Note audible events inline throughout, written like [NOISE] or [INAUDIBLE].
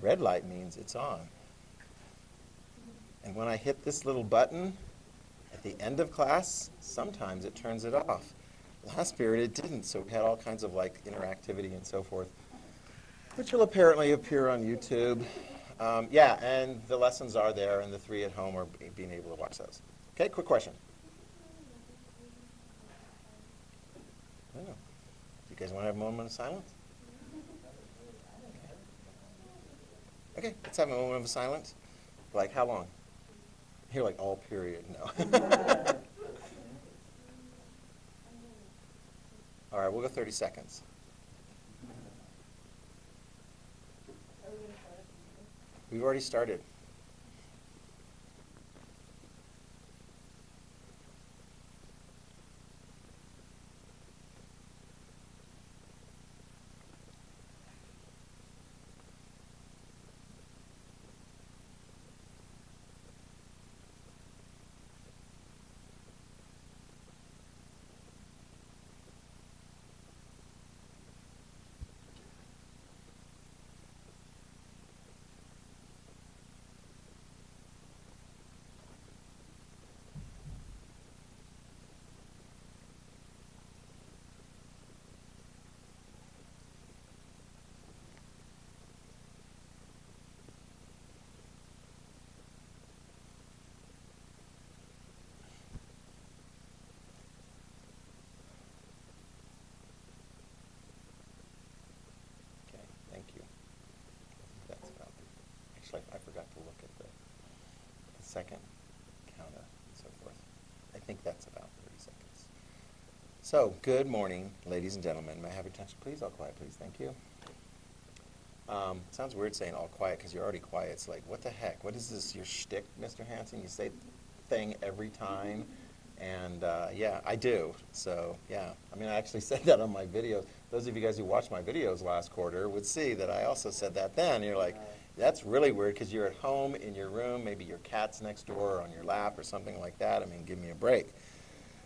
Red light means it's on. And when I hit this little button at the end of class, sometimes it turns it off. Last period it didn't, so we had all kinds of like interactivity and so forth, which will apparently appear on YouTube. Um, yeah, and the lessons are there, and the three at home are being able to watch those. Okay, quick question. Do you guys want to have a moment of silence? Okay, let's have a moment of silence. Like how long? Here, like all period. No. [LAUGHS] all right, we'll go 30 seconds. We've already started. Okay, thank you. I think That's about, actually, I forgot to look at the, the second counter and so forth. I think that's about 30 seconds. So, good morning, ladies and gentlemen. May I have your attention, please? All quiet, please. Thank you. Um, sounds weird saying all quiet because you're already quiet. It's like, what the heck? What is this, your shtick, Mr. Hansen? You say thing every time. And uh, yeah, I do. So yeah, I mean, I actually [LAUGHS] said that on my videos. Those of you guys who watched my videos last quarter would see that I also said that then. You're like, that's really weird because you're at home in your room, maybe your cat's next door or on your lap or something like that. I mean, give me a break.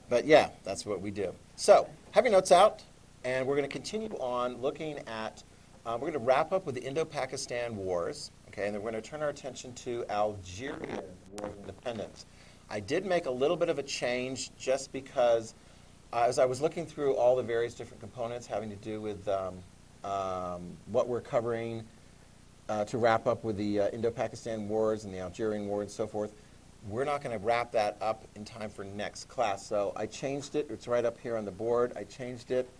But yeah, that's what we do. So have your notes out, and we're going to continue on looking at. Uh, we're going to wrap up with the Indo-Pakistan wars, okay, and then we're going to turn our attention to Algerian War of Independence. I did make a little bit of a change just because uh, as I was looking through all the various different components having to do with um, um, what we're covering uh, to wrap up with the uh, Indo-Pakistan wars and the Algerian war and so forth, we're not going to wrap that up in time for next class. So I changed it. It's right up here on the board. I changed it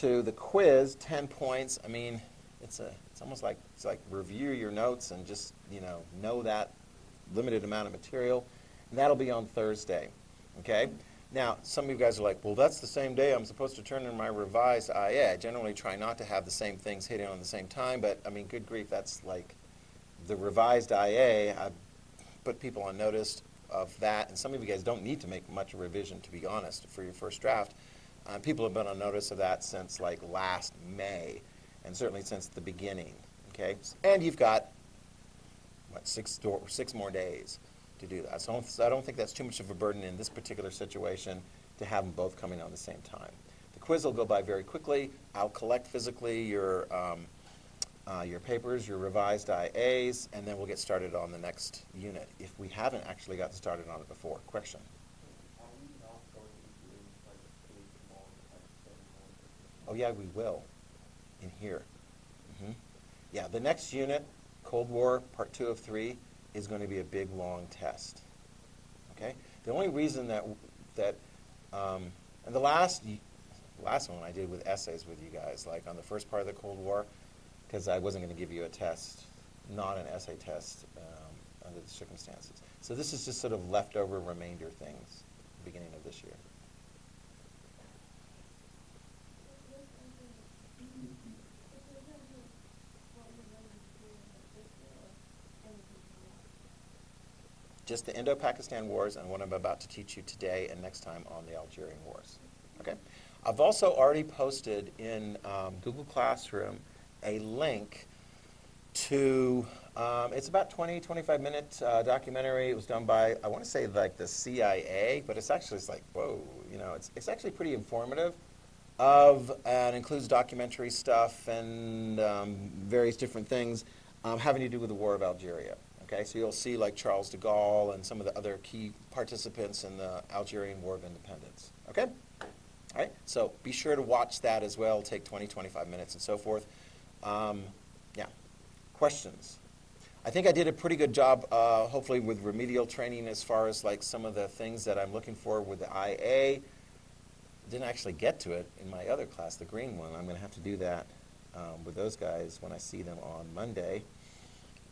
to the quiz, 10 points. I mean, it's a it's almost like it's like review your notes and just, you know, know that limited amount of material. And that'll be on Thursday. Okay? Now, some of you guys are like, well, that's the same day I'm supposed to turn in my revised IA. I generally try not to have the same things hitting on the same time, but I mean, good grief, that's like the revised IA. I've put people on notice of that, and some of you guys don't need to make much revision, to be honest, for your first draft. Uh, people have been on notice of that since like last May, and certainly since the beginning. Okay, and you've got what six six more days to do that. So I don't, I don't think that's too much of a burden in this particular situation to have them both coming on at the same time. The quiz will go by very quickly. I'll collect physically your um, uh, your papers, your revised IAs, and then we'll get started on the next unit if we haven't actually got started on it before. Question. Oh, yeah, we will, in here. hmm Yeah, the next unit, Cold War, part two of three, is going to be a big, long test. Okay? The only reason that, that, um, and the last, last one I did with essays with you guys, like on the first part of the Cold War, because I wasn't going to give you a test, not an essay test um, under the circumstances. So this is just sort of leftover remainder things, beginning of this year. Just the Indo-Pakistan wars and what I'm about to teach you today and next time on the Algerian wars. Okay. I've also already posted in um, Google Classroom a link to um, it's about 20 25 minute uh, documentary it was done by i want to say like the cia but it's actually it's like whoa you know it's, it's actually pretty informative of and includes documentary stuff and um, various different things um, having to do with the War of Algeria. Okay, so you'll see like Charles de Gaulle and some of the other key participants in the Algerian War of Independence. Okay? All right, so be sure to watch that as well, take 20, 25 minutes and so forth. Um, yeah, questions? I think I did a pretty good job, uh, hopefully, with remedial training as far as like some of the things that I'm looking for with the IA. Didn't actually get to it in my other class, the green one. I'm going to have to do that um, with those guys when I see them on Monday.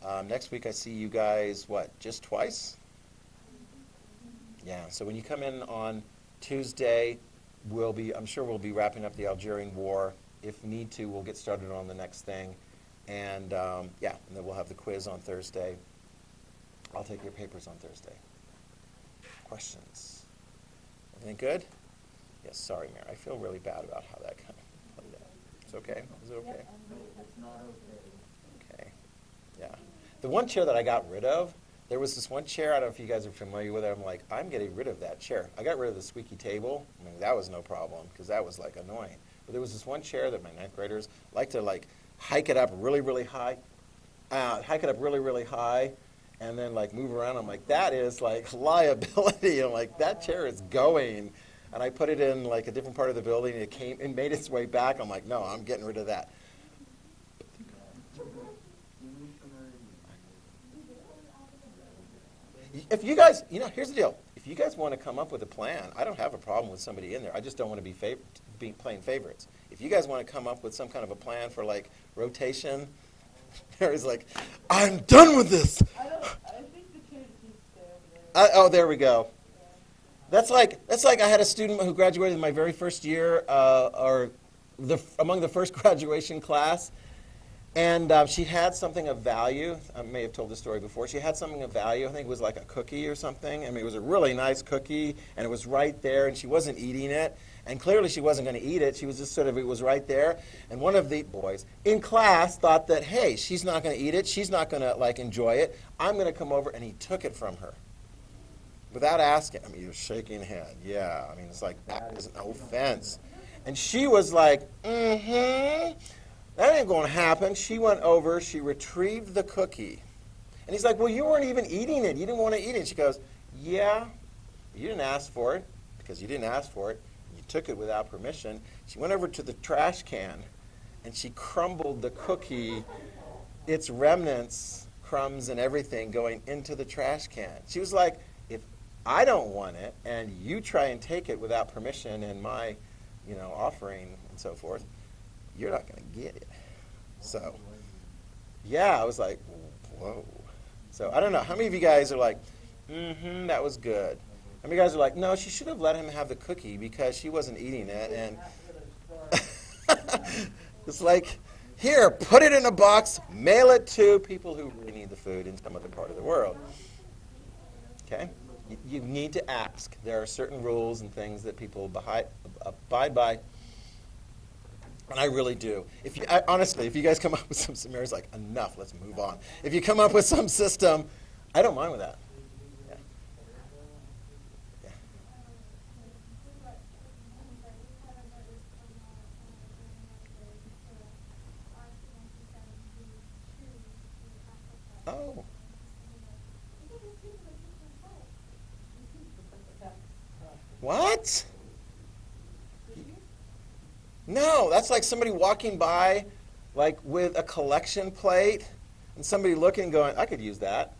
Um, next week, I see you guys, what, just twice? Yeah, so when you come in on Tuesday, we'll be, I'm sure we'll be wrapping up the Algerian War. If need to, we'll get started on the next thing. And um, yeah, and then we'll have the quiz on Thursday. I'll take your papers on Thursday. Questions? Everything good? Yes, sorry, Mayor. I feel really bad about how that kind of played out. It's okay? Is it okay? It's not okay. Okay. Yeah. The one chair that I got rid of, there was this one chair, I don't know if you guys are familiar with it. I'm like, I'm getting rid of that chair. I got rid of the squeaky table. I mean, that was no problem because that was like annoying. But there was this one chair that my ninth graders like to like hike it up really, really high, uh, hike it up really, really high, and then like move around. I'm like, that is like [LAUGHS] liability. I'm like, that chair is going. And I put it in like a different part of the building. It came, it made its way back. I'm like, no, I'm getting rid of that. If you guys, you know, here's the deal. If you guys want to come up with a plan, I don't have a problem with somebody in there. I just don't want to be, fav- be playing favorites. If you guys want to come up with some kind of a plan for like rotation, [LAUGHS] Mary's like, I'm done with this. I don't, I think the keeps there. Uh, oh, there we go. That's like that's like I had a student who graduated my very first year, uh, or the, among the first [LAUGHS] graduation class, and um, she had something of value. I may have told this story before. She had something of value. I think it was like a cookie or something. I mean, it was a really nice cookie, and it was right there, and she wasn't eating it. And clearly, she wasn't going to eat it. She was just sort of, it was right there. And one of the boys in class thought that, hey, she's not going to eat it. She's not going to like enjoy it. I'm going to come over, and he took it from her without asking. I mean, he was shaking head. Yeah, I mean, it's like that is an offense. And she was like, mm-hmm. That ain't going to happen. She went over. She retrieved the cookie, and he's like, well, you weren't even eating it. You didn't want to eat it. She goes, yeah, you didn't ask for it because you didn't ask for it. You took it without permission. She went over to the trash can, and she crumbled the cookie, its remnants, crumbs, and everything going into the trash can. She was like, if I don't want it and you try and take it without permission and my, you know, offering and so forth, you're not going to get it. So, yeah, I was like, whoa. So I don't know. How many of you guys are like, mm-hmm, that was good? How many guys are like, no, she should have let him have the cookie because she wasn't eating it. And [LAUGHS] it's like, here, put it in a box, mail it to people who really need the food in some other part of the world. Okay? You, you need to ask. There are certain rules and things that people abide, abide by. And I really do. If you, I, honestly, if you guys come [LAUGHS] up with some scenarios like enough, let's move on. If you come up with some system, I don't mind with that. Oh. What? No, that's like somebody walking by, like with a collection plate, and somebody looking, going, "I could use that."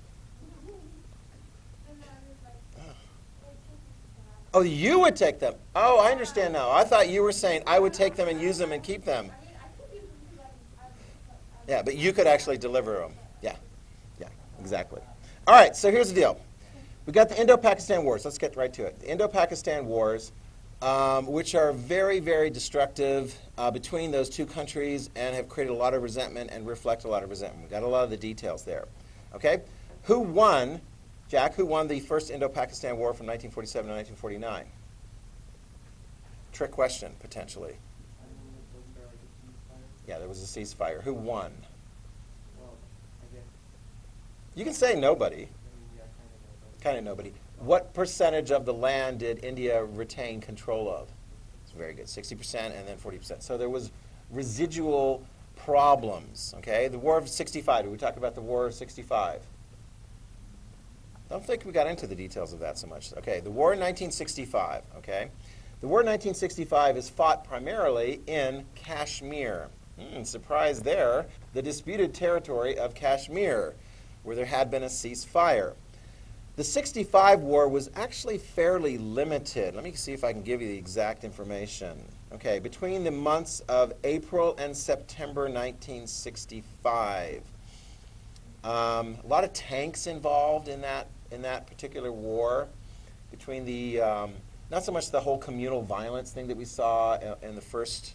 Oh, you would take them. Oh, I understand now. I thought you were saying I would take them and use them and keep them. Yeah, but you could actually deliver them. Yeah, yeah, exactly. All right, so here's the deal. We got the Indo-Pakistan Wars. Let's get right to it. The Indo-Pakistan Wars, um, which are very, very destructive uh, between those two countries and have created a lot of resentment and reflect a lot of resentment. We got a lot of the details there. Okay, who won? Jack, who won the first Indo-Pakistan War from 1947 to 1949? Trick question, potentially. Yeah, there was a ceasefire. Who won? You can say nobody. Kind of nobody. What percentage of the land did India retain control of? It's very good. 60% and then 40%. So there was residual problems. Okay, the War of 65. Did we talk about the War of 65? I Don't think we got into the details of that so much. Okay, the War in 1965. Okay, the War in 1965 is fought primarily in Kashmir. Hmm, surprise there, the disputed territory of Kashmir, where there had been a ceasefire. The 65 war was actually fairly limited. Let me see if I can give you the exact information. Okay, between the months of April and September 1965. Um, a lot of tanks involved in that in that particular war. Between the um, not so much the whole communal violence thing that we saw in, in the first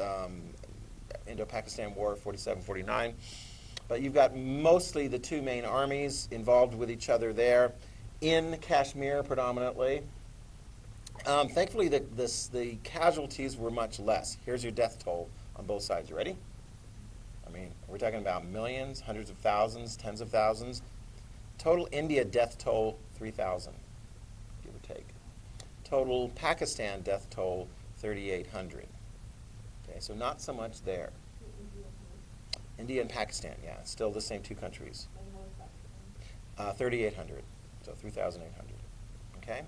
um, Indo-Pakistan War, 47-49, but you've got mostly the two main armies involved with each other there, in Kashmir predominantly. Um, thankfully, the, this, the casualties were much less. Here's your death toll on both sides. You ready? I mean, we're talking about millions, hundreds of thousands, tens of thousands. Total India death toll, 3,000, give or take. Total Pakistan death toll, 3,800. Okay, so not so much there. India and Pakistan, yeah, still the same two countries. Uh, 3,800, so 3,800. Okay?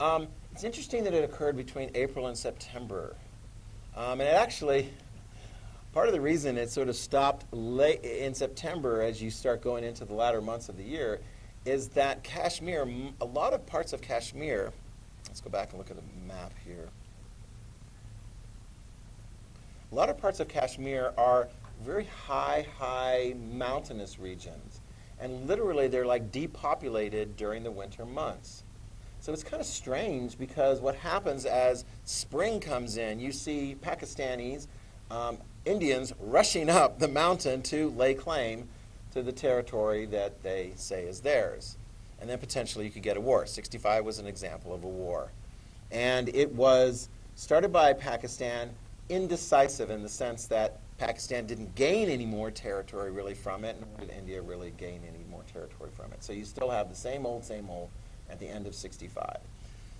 Um, it's interesting that it occurred between April and September. Um, and it actually, part of the reason it sort of stopped late in September as you start going into the latter months of the year is that Kashmir, a lot of parts of Kashmir, let's go back and look at the map here. A lot of parts of Kashmir are very high, high mountainous regions. And literally, they're like depopulated during the winter months. So it's kind of strange because what happens as spring comes in, you see Pakistanis, um, Indians rushing up the mountain to lay claim to the territory that they say is theirs. And then potentially you could get a war. 65 was an example of a war. And it was started by Pakistan, indecisive in the sense that Pakistan didn't gain any more territory really from it, nor did India really gain any more territory from it. So you still have the same old, same old at the end of 65.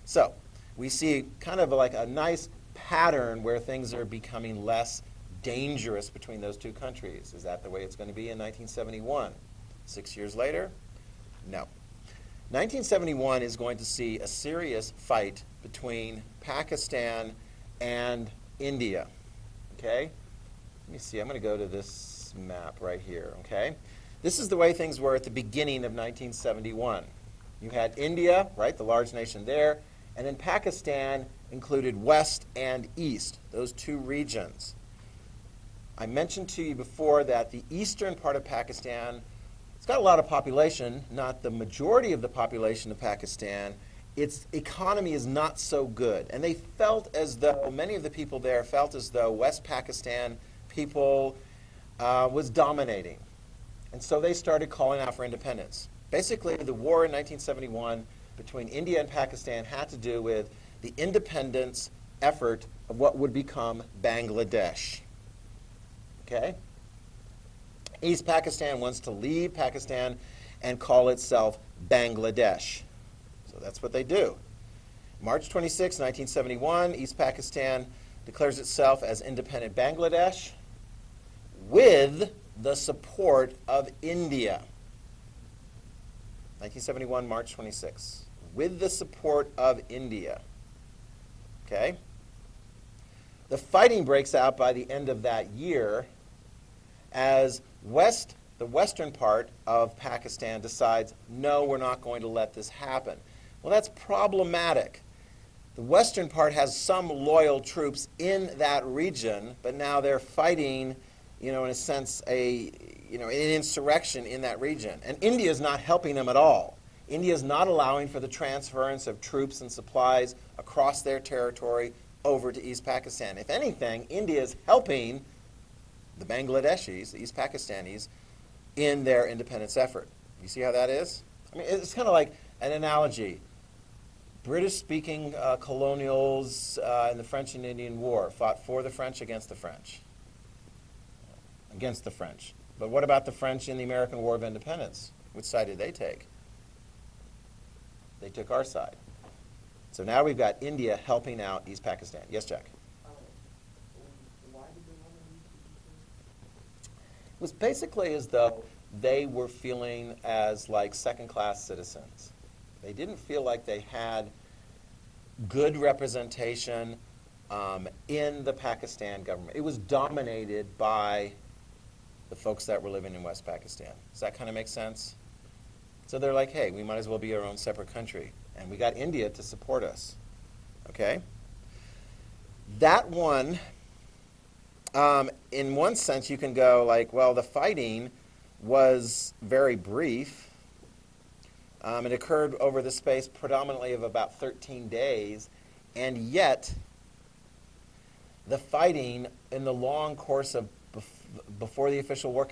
So we see kind of like a nice pattern where things are becoming less dangerous between those two countries. Is that the way it's going to be in 1971? Six years later? No. 1971 is going to see a serious fight between Pakistan and India. Okay? Let me see. I'm going to go to this map right here. Okay? This is the way things were at the beginning of 1971. You had India, right, the large nation there, and then Pakistan included West and East, those two regions. I mentioned to you before that the eastern part of Pakistan, it's got a lot of population, not the majority of the population of Pakistan. Its economy is not so good. And they felt as though, many of the people there felt as though West Pakistan people uh, was dominating. And so they started calling out for independence. Basically, the war in 1971 between India and Pakistan had to do with the independence effort of what would become Bangladesh. Okay? East Pakistan wants to leave Pakistan and call itself Bangladesh. So that's what they do. March 26, 1971, East Pakistan declares itself as independent Bangladesh with the support of India. 1971, March 26, with the support of India. Okay? The fighting breaks out by the end of that year as West, the western part of Pakistan decides, no, we're not going to let this happen. Well, that's problematic. The western part has some loyal troops in that region, but now they're fighting, you know, in a sense, a you know, an insurrection in that region. And India is not helping them at all. India is not allowing for the transference of troops and supplies across their territory over to East Pakistan. If anything, India is helping the Bangladeshis, the East Pakistanis, in their independence effort. You see how that is? I mean, it's kind of like an analogy. British speaking uh, colonials uh, in the French and Indian War fought for the French against the French. Against the French. But what about the French in the American War of Independence? Which side did they take? They took our side. So now we've got India helping out East Pakistan. Yes, Jack? Leave? was basically as though they were feeling as like second-class citizens. They didn't feel like they had good representation um, in the Pakistan government. It was dominated by the folks that were living in West Pakistan. Does that kind of make sense? So they're like, hey, we might as well be our own separate country. And we got India to support us. Okay? That one, um, in one sense, you can go like, well, the fighting was very brief. Um, it occurred over the space predominantly of about 13 days, and yet the fighting in the long course of before the official war,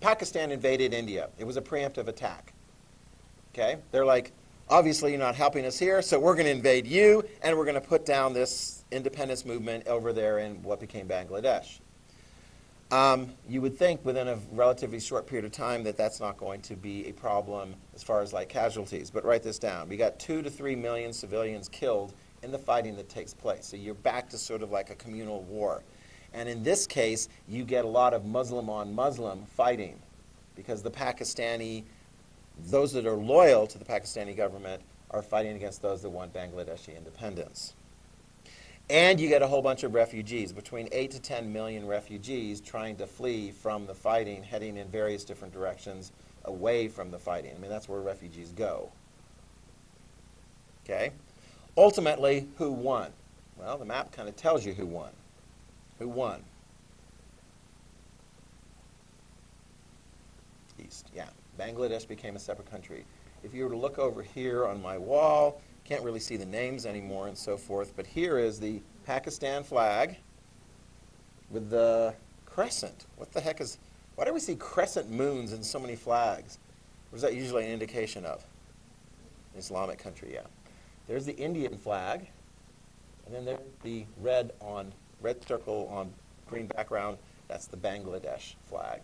Pakistan invaded India. It was a preemptive attack. Okay? They're like, obviously you're not helping us here, so we're going to invade you, and we're going to put down this independence movement over there in what became Bangladesh. Um, you would think within a relatively short period of time that that's not going to be a problem as far as like casualties. But write this down. We got two to three million civilians killed in the fighting that takes place. So you're back to sort of like a communal war. And in this case, you get a lot of Muslim on Muslim fighting because the Pakistani, those that are loyal to the Pakistani government, are fighting against those that want Bangladeshi independence. And you get a whole bunch of refugees, between 8 to 10 million refugees trying to flee from the fighting, heading in various different directions away from the fighting. I mean, that's where refugees go. Okay? Ultimately, who won? Well, the map kind of tells you who won. Who won? East, yeah. Bangladesh became a separate country. If you were to look over here on my wall, can't really see the names anymore and so forth, but here is the Pakistan flag with the crescent. What the heck is, why do we see crescent moons in so many flags? What is that usually an indication of? Islamic country, yeah. There's the Indian flag, and then there's the red on red circle on green background. That's the Bangladesh flag.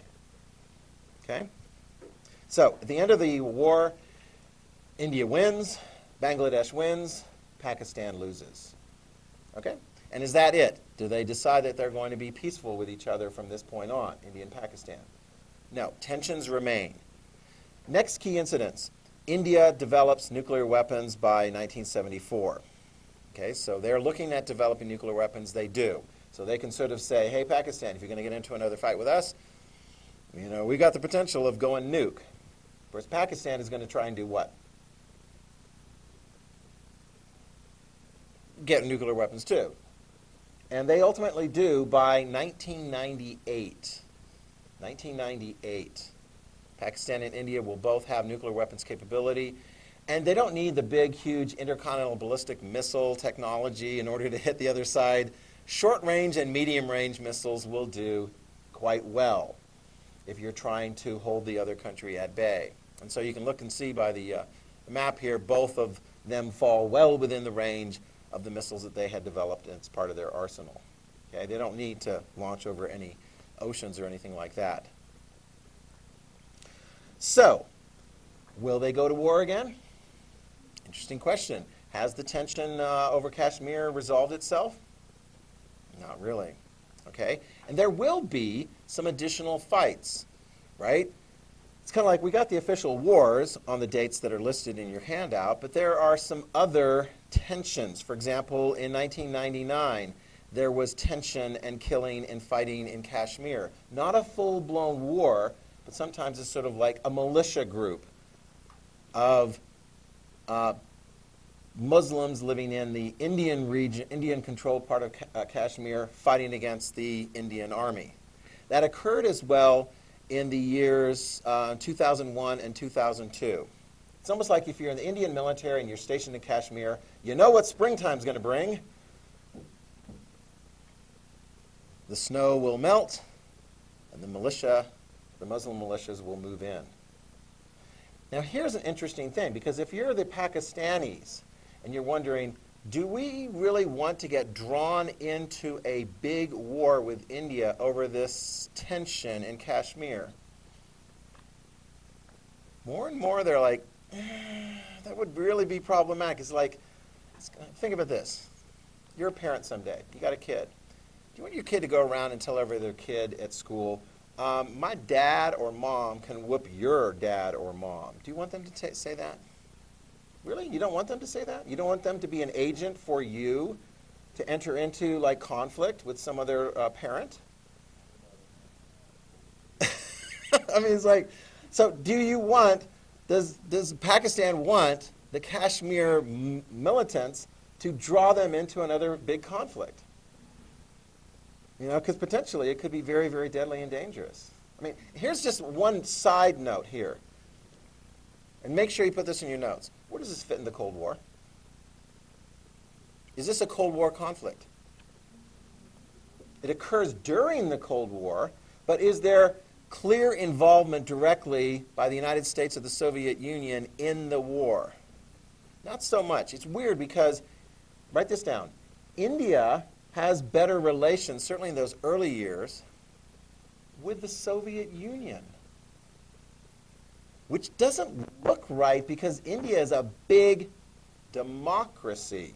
Okay? So, at the end of the war, India wins, Bangladesh wins, Pakistan loses. Okay? And is that it? Do they decide that they're going to be peaceful with each other from this point on, India and Pakistan? No, tensions remain. Next key incidents. India develops nuclear weapons by 1974. Okay, so they're looking at developing nuclear weapons. They do. So they can sort of say, hey, Pakistan, if you're going to get into another fight with us, you know, we got the potential of going nuke. Whereas Pakistan is going to try and do what? Get nuclear weapons too. And they ultimately do by 1998. 1998. Pakistan and India will both have nuclear weapons capability. And they don't need the big, huge intercontinental ballistic missile technology in order to hit the other side. Short range and medium range missiles will do quite well if you're trying to hold the other country at bay. And so you can look and see by the uh, map here, both of them fall well within the range of the missiles that they had developed as part of their arsenal. Okay? They don't need to launch over any oceans or anything like that. So, will they go to war again? Interesting question. Has the tension uh, over Kashmir resolved itself? Not really. Okay? And there will be some additional fights, right? It's kind of like we got the official wars on the dates that are listed in your handout, but there are some other tensions. For example, in 1999, there was tension and killing and fighting in Kashmir. Not a full blown war, but sometimes it's sort of like a militia group of uh, Muslims living in the Indian region, Indian controlled part of uh, Kashmir, fighting against the Indian army. That occurred as well in the years uh, 2001 and 2002. It's almost like if you're in the Indian military and you're stationed in Kashmir, you know what springtime's going to bring. The snow will melt, and the militia, the Muslim militias, will move in. Now, here's an interesting thing because if you're the Pakistanis and you're wondering, do we really want to get drawn into a big war with India over this tension in Kashmir? More and more, they're like, "Eh, that would really be problematic. It's like, think about this. You're a parent someday. You got a kid. Do you want your kid to go around and tell every other kid at school, um, my dad or mom can whoop your dad or mom. Do you want them to say that? Really? You don't want them to say that? You don't want them to be an agent for you to enter into like conflict with some other uh, parent? [LAUGHS] I mean, it's like, so do you want, does, does Pakistan want the Kashmir militants to draw them into another big conflict? You know, because potentially it could be very, very deadly and dangerous. I mean, here's just one side note here. And make sure you put this in your notes. Where does this fit in the Cold War? Is this a Cold War conflict? It occurs during the Cold War, but is there clear involvement directly by the United States or the Soviet Union in the war? Not so much. It's weird because, write this down, India has better relations, certainly in those early years, with the Soviet Union. Which doesn't look right because India is a big democracy.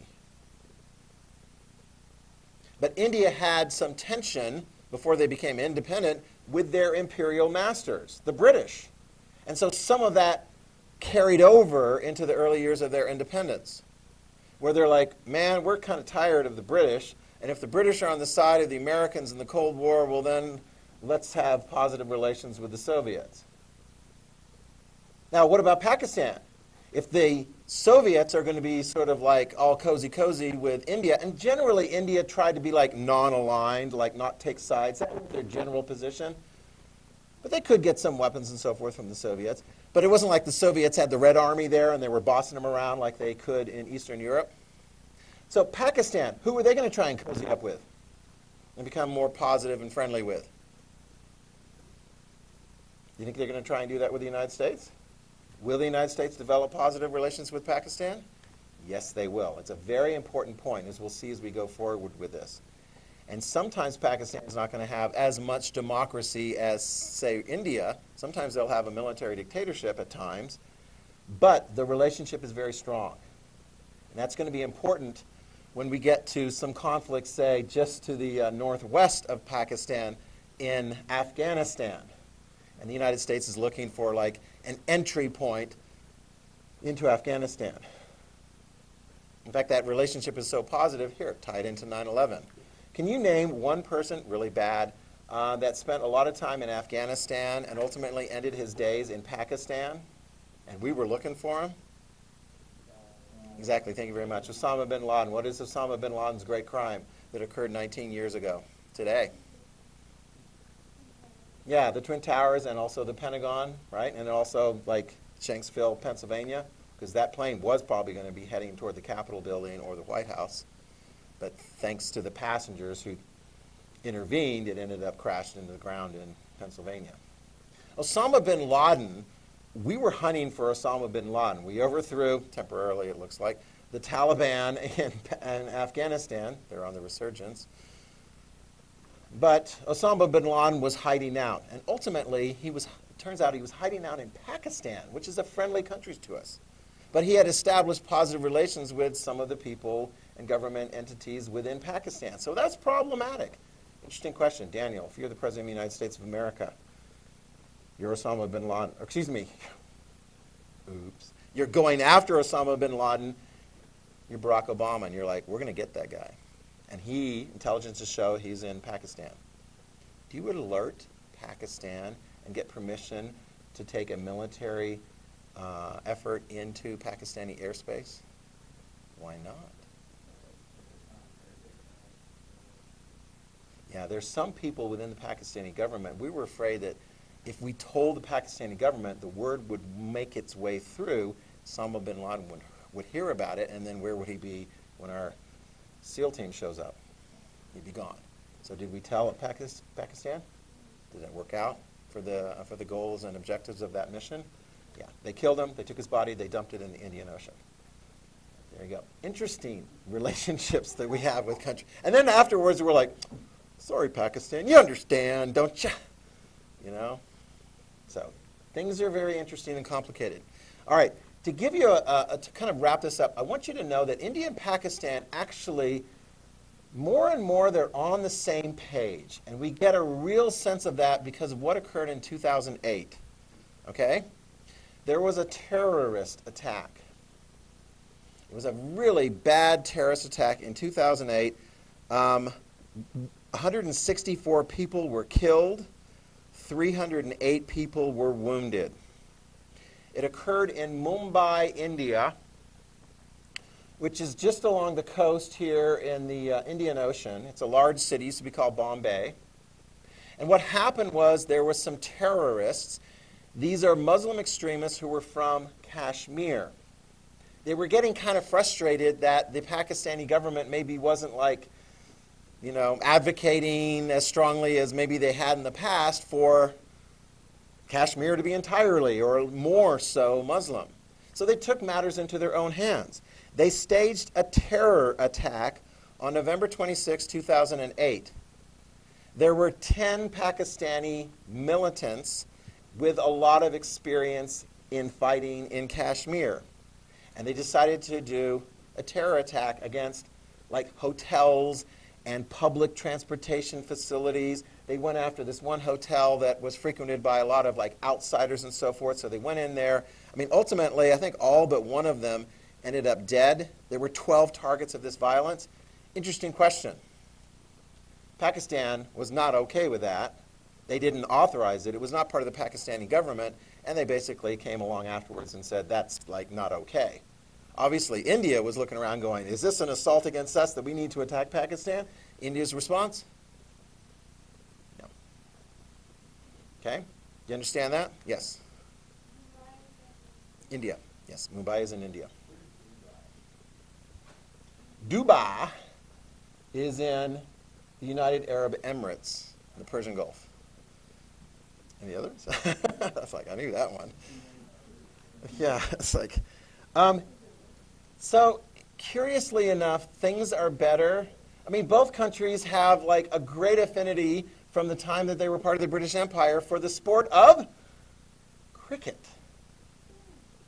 But India had some tension before they became independent with their imperial masters, the British. And so some of that carried over into the early years of their independence, where they're like, man, we're kind of tired of the British, and if the British are on the side of the Americans in the Cold War, well, then let's have positive relations with the Soviets. Now, what about Pakistan? If the Soviets are going to be sort of like all cozy cozy with India, and generally India tried to be like non aligned, like not take sides, that was their general position. But they could get some weapons and so forth from the Soviets. But it wasn't like the Soviets had the Red Army there and they were bossing them around like they could in Eastern Europe. So, Pakistan, who are they going to try and cozy up with and become more positive and friendly with? Do you think they're going to try and do that with the United States? Will the United States develop positive relations with Pakistan? Yes, they will. It's a very important point, as we'll see as we go forward with this. And sometimes Pakistan is not going to have as much democracy as, say, India. Sometimes they'll have a military dictatorship at times, but the relationship is very strong. And that's going to be important when we get to some conflicts, say, just to the uh, northwest of Pakistan in Afghanistan. And the United States is looking for like an entry point into Afghanistan. In fact, that relationship is so positive, here, tied into 9 11. Can you name one person, really bad, uh, that spent a lot of time in Afghanistan and ultimately ended his days in Pakistan? And we were looking for him? Exactly, thank you very much. Osama bin Laden. What is Osama bin Laden's great crime that occurred 19 years ago today? Yeah, the Twin Towers and also the Pentagon, right? And also like Shanksville, Pennsylvania, because that plane was probably going to be heading toward the Capitol building or the White House. But thanks to the passengers who intervened, it ended up crashed into the ground in Pennsylvania. Osama bin Laden, we were hunting for Osama bin Laden. We overthrew, temporarily it looks like, the Taliban [LAUGHS] in, in Afghanistan. They're on the resurgence. But Osama bin Laden was hiding out. And ultimately, he was, turns out he was hiding out in Pakistan, which is a friendly country to us. But he had established positive relations with some of the people and government entities within Pakistan. So that's problematic. Interesting question. Daniel, if you're the President of the United States of America, you're Osama bin Laden, excuse me, oops, you're going after Osama bin Laden, you're Barack Obama, and you're like, we're going to get that guy. And he, intelligence has shown he's in Pakistan. Do you alert Pakistan and get permission to take a military uh, effort into Pakistani airspace? Why not? Yeah, there's some people within the Pakistani government. We were afraid that if we told the Pakistani government, the word would make its way through. Osama bin Laden would, would hear about it, and then where would he be when our SEAL team shows up? He'd be gone. So did we tell Pakis- Pakistan? Did it work out for the, uh, for the goals and objectives of that mission? Yeah, they killed him, they took his body, they dumped it in the Indian Ocean. There you go. Interesting [LAUGHS] relationships that we have with countries. And then afterwards, we're like, sorry, Pakistan, you understand, don't you? You know? So things are very interesting and complicated. All right, to give you a, a, to kind of wrap this up, I want you to know that India and Pakistan actually more and more they're on the same page. And we get a real sense of that because of what occurred in 2008. Okay? There was a terrorist attack. It was a really bad terrorist attack in 2008. Um, 164 people were killed, 308 people were wounded. It occurred in Mumbai, India, which is just along the coast here in the uh, Indian Ocean. It's a large city, used to be called Bombay. And what happened was there were some terrorists. These are Muslim extremists who were from Kashmir. They were getting kind of frustrated that the Pakistani government maybe wasn't like, you know, advocating as strongly as maybe they had in the past for Kashmir to be entirely or more so Muslim. So they took matters into their own hands. They staged a terror attack on November 26, 2008. There were 10 Pakistani militants with a lot of experience in fighting in Kashmir. And they decided to do a terror attack against like hotels and public transportation facilities. They went after this one hotel that was frequented by a lot of like outsiders and so forth. So they went in there. I mean, ultimately, I think all but one of them ended up dead. There were 12 targets of this violence. Interesting question. Pakistan was not okay with that. They didn't authorize it. It was not part of the Pakistani government, and they basically came along afterwards and said that's like not okay. Obviously, India was looking around going, is this an assault against us that we need to attack Pakistan? India's response? No. Okay? You understand that? Yes. India. Yes, Mumbai is in India. Dubai is in the United Arab Emirates, the Persian Gulf. Any others? [LAUGHS] That's like, I knew that one. Yeah, it's like. Um, so, curiously enough, things are better. I mean, both countries have like a great affinity from the time that they were part of the British Empire for the sport of cricket.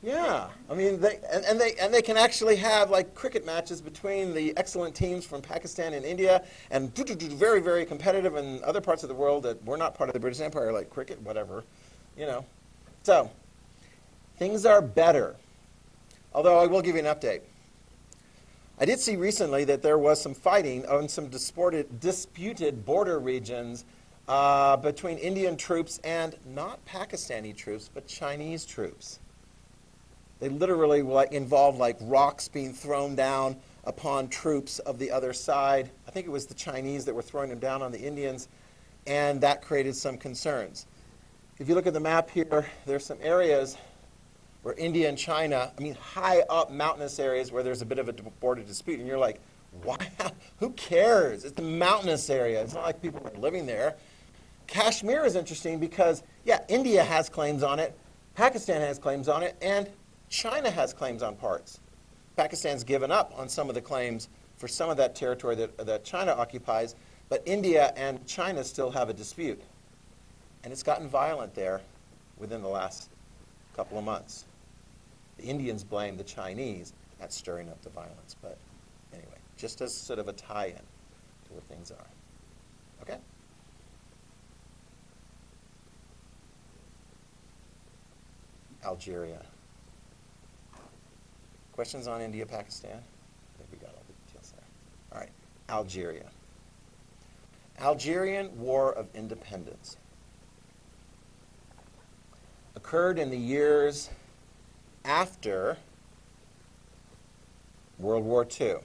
Yeah, I mean, they, and, and, they, and they can actually have like cricket matches between the excellent teams from Pakistan and India, and very, very competitive in other parts of the world that were not part of the British Empire, like cricket, whatever, you know. So, things are better. Although I will give you an update. I did see recently that there was some fighting on some disputed border regions uh, between Indian troops and not Pakistani troops, but Chinese troops. They literally like, involved like rocks being thrown down upon troops of the other side. I think it was the Chinese that were throwing them down on the Indians, and that created some concerns. If you look at the map here, there's some areas where India and China, I mean, high up mountainous areas where there's a bit of a border dispute, and you're like, why? [LAUGHS] Who cares? It's a mountainous area. It's not like people are living there. Kashmir is interesting because, yeah, India has claims on it, Pakistan has claims on it, and China has claims on parts. Pakistan's given up on some of the claims for some of that territory that, that China occupies, but India and China still have a dispute. And it's gotten violent there within the last couple of months. The Indians blame the Chinese at stirring up the violence. But anyway, just as sort of a tie in to where things are. Okay? Algeria. Questions on India, Pakistan? I think we got all the details there. All right, Algeria. Algerian War of Independence occurred in the years after World War II.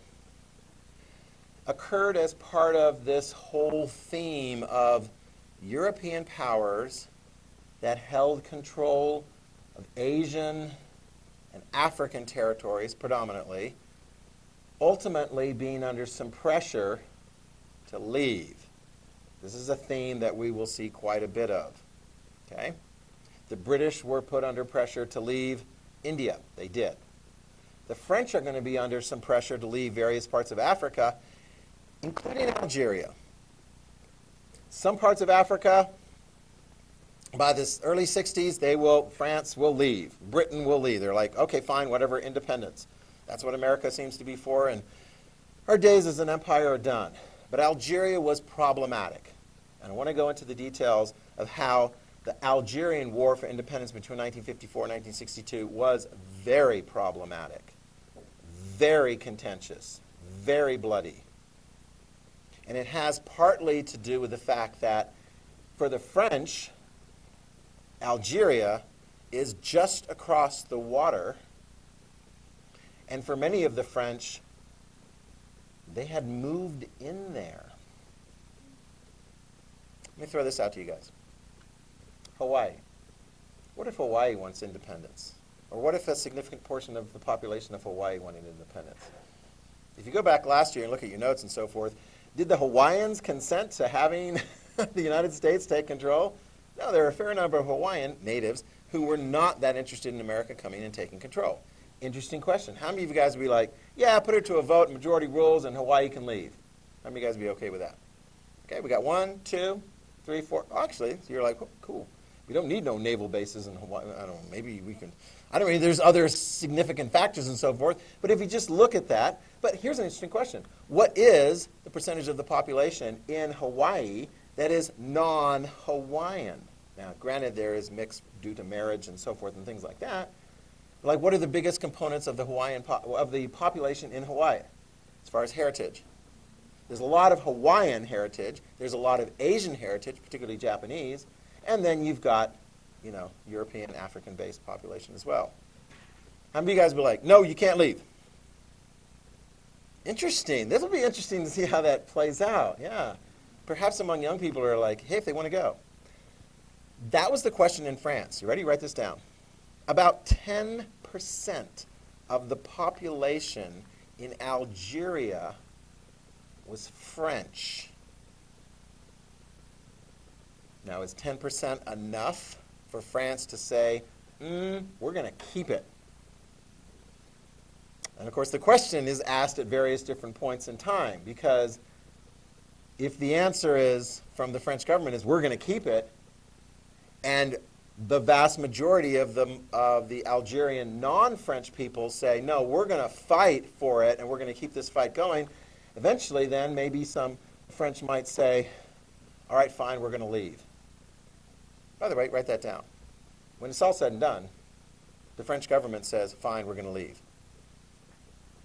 Occurred as part of this whole theme of European powers that held control of Asian and African territories predominantly, ultimately being under some pressure to leave. This is a theme that we will see quite a bit of. Okay? The British were put under pressure to leave India. They did. The French are going to be under some pressure to leave various parts of Africa, including Algeria. Some parts of Africa, by the early 60s, they will, France will leave. Britain will leave. They're like, okay, fine, whatever, independence. That's what America seems to be for. And Our days as an empire are done, but Algeria was problematic. And I want to go into the details of how the Algerian War for Independence between 1954 and 1962 was very problematic, very contentious, very bloody. And it has partly to do with the fact that for the French, Algeria is just across the water. And for many of the French, they had moved in there. Let me throw this out to you guys. Hawaii. What if Hawaii wants independence? Or what if a significant portion of the population of Hawaii wanted independence? If you go back last year and look at your notes and so forth, did the Hawaiians consent to having [LAUGHS] the United States take control? No, there are a fair number of Hawaiian natives who were not that interested in America coming and taking control. Interesting question. How many of you guys would be like, yeah, put it to a vote, majority rules, and Hawaii can leave? How many of you guys would be okay with that? Okay, we got one, two, three, four. Actually, so you're like, cool. We don't need no naval bases in Hawaii. I don't know. Maybe we can. I don't mean there's other significant factors and so forth. But if you just look at that, but here's an interesting question: What is the percentage of the population in Hawaii that is non-Hawaiian? Now, granted, there is mixed due to marriage and so forth and things like that. Like, what are the biggest components of the Hawaiian of the population in Hawaii, as far as heritage? There's a lot of Hawaiian heritage. There's a lot of Asian heritage, particularly Japanese, and then you've got, you know, European, African-based population as well. How many of you guys be like, no, you can't leave? Interesting. This will be interesting to see how that plays out. Yeah. Perhaps among young people are like, hey, if they want to go. That was the question in France. You ready? Write this down. About 10% of the population in Algeria was French. Now, is 10% enough for France to say, mm, we're going to keep it? And of course, the question is asked at various different points in time because if the answer is from the French government is we're going to keep it, and the vast majority of the, of the Algerian non-French people say, no, we're going to fight for it and we're going to keep this fight going, eventually then maybe some French might say, all right, fine, we're going to leave. By the way, write that down. When it's all said and done, the French government says, fine, we're going to leave.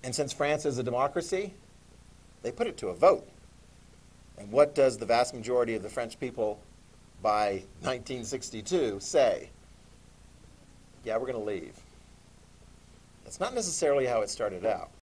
And since France is a democracy, they put it to a vote. And what does the vast majority of the French people by 1962 say? Yeah, we're going to leave. That's not necessarily how it started out.